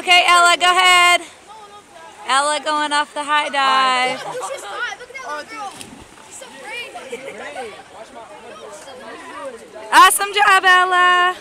Okay, Ella, go ahead. Ella going off the high dive. Awesome job, Ella.